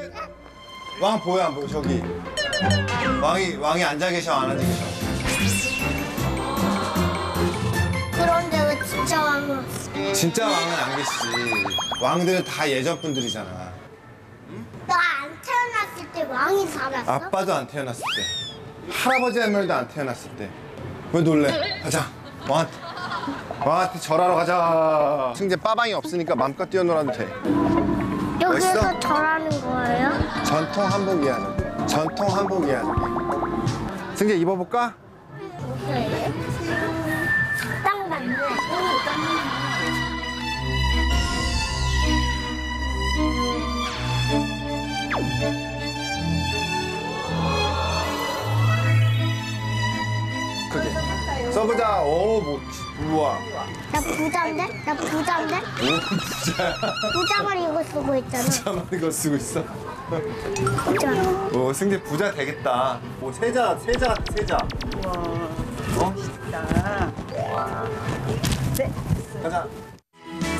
셋. 왕 보여 안 보여 저기. 왕이 왕이 앉아 계셔 안 앉아 계셔. 그런데 왜 진짜 왕은 없어? 진짜 왕은 안 계시지. 왕들은 다 예전 분들이잖아. 나 안 태어났을 때 왕이 살았어? 아빠도 안 태어났을 때. 할아버지 할머니도 안 태어났을 때. 왜 놀래? 가자. 왕한테. 왕한테 절하러 가자. 승재 빠방이 없으니까 마음껏 뛰어놀아도 돼. 여기서 멋있어? 절하는 거예요? 전통 한복이야. 저게. 전통 한복이야. 저게. 승재 입어볼까? 딱 맞네. 크게. 써보자. 오, 뭐, 우와. 나 부자인데? 나 부자인데? 오, 부자야. 부자만 이거 쓰고 있잖아. 부자만 이거 쓰고 있어. 부자. 오, 승재 부자 되겠다. 오, 세자, 세자, 세자. 어? 나. 가자.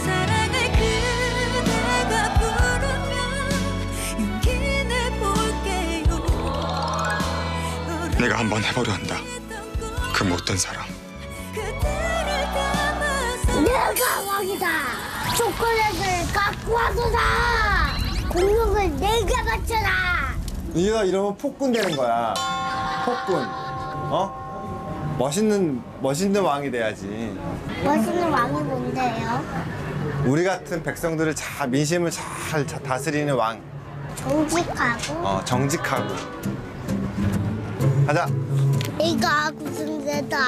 사랑을 그대가 부르면 용기 내볼게요 내가 한번 해보려 한다. 그 못된 사람. 왕이다. 초콜릿을 갖고 와서 다. 공룡을 내가 맞춰라. 네가 이러면 폭군 되는 거야. 폭군. 어? 멋있는 멋있는 왕이 돼야지. 멋있는 왕이 뭔데요? 우리 같은 백성들을 잘 민심을 잘 자- 다스리는 왕. 정직하고 어, 정직하고. 가자. 내가 구승대다.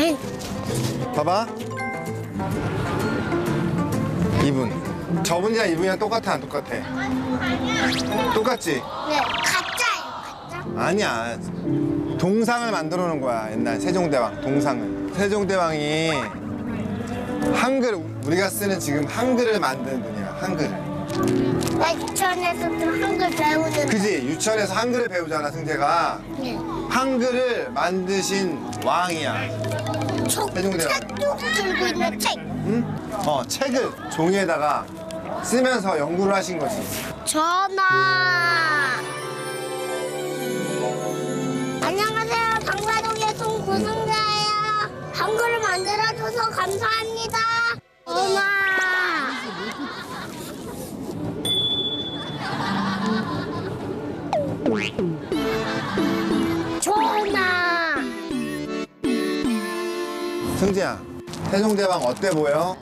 예. 봐봐. 이분. 저분이랑 이분이랑 똑같아 안 똑같아? 똑같지? 네, 가짜예요, 가짜. 아니야. 동상을 만들어 놓은 거야. 옛날 세종대왕 동상을. 세종대왕이 한글 우리가 쓰는 지금 한글을 만드는 분이야. 한글. 나 유치원에서도 한글 배우는. 그지? 유치원에서 한글을 배우잖아, 승재가. 네. 한글을 만드신 왕이야. 책, 세종대왕. 책도 들고 있는 책. 응? 어, 책을 종이에다가 쓰면서 연구를 하신 거지. 전화. 안녕하세요. 방과동의 송구승자예요. 한글을 만들어줘서 감사합니다. 전화. 전 승재야, 세종대왕 어때 보여?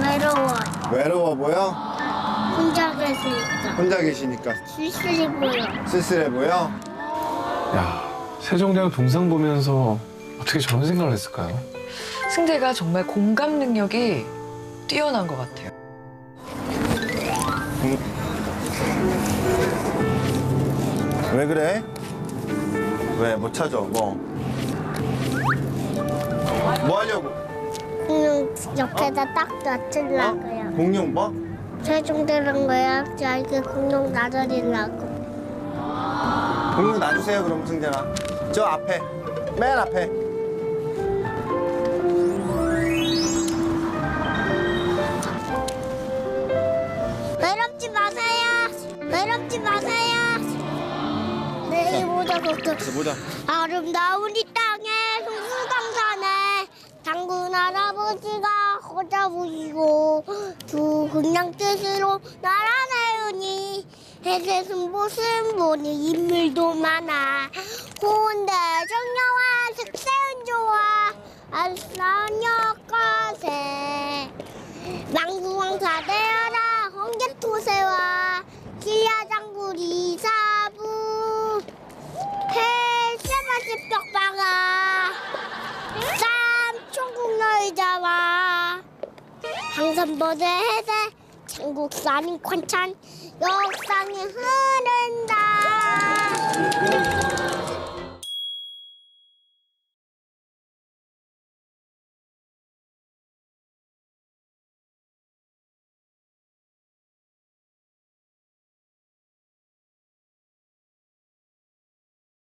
외로워. 외로워 보여? 혼자 계시니까. 혼자 계시니까 쓸쓸히 보여. 쓸쓸해 보여? 야, 세종대왕 동상 보면서 어떻게 저런 생각을 했을까요? 승재가 정말 공감 능력이 뛰어난 것 같아요. 왜 그래? 왜? 못 찾아, 뭐? 뭐 하려고? 공룡 옆에다 딱 놔두려고요. 공룡 뭐? 세종되는 거야. 자, 이게 공룡 나들이라고. 공룡 놔주세요, 그럼 승재가. 저 앞에, 맨 앞에. 외롭지 마세요. 외롭지 마세요. 보자. 보자. 아름다운 이 할아버지가 거자 보시고 두 그냥 뜻으로 날아내으니 해세 승보 승 보니 인물도 많아. 고운대 정려와 색세은 좋아 알싸녀 까세 망구왕사 대하라 홍계토세와 길야장군 이사부 해세바시 벽방아 너희자와. 항산버대 해세 전국산인 관찬 역상이 흐른다